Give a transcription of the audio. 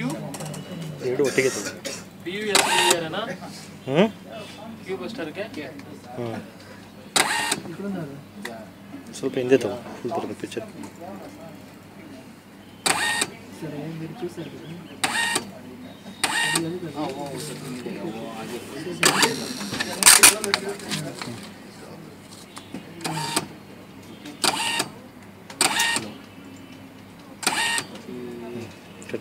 뷰? 이거 어떻게 돼? 뷰 연습해야 되나? 응? 뷰 버스터 이렇게? 응. 소변인데도 힘들어 붙여. 아, 오, 오, 오, 오, 아, 예. 对